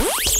Bye.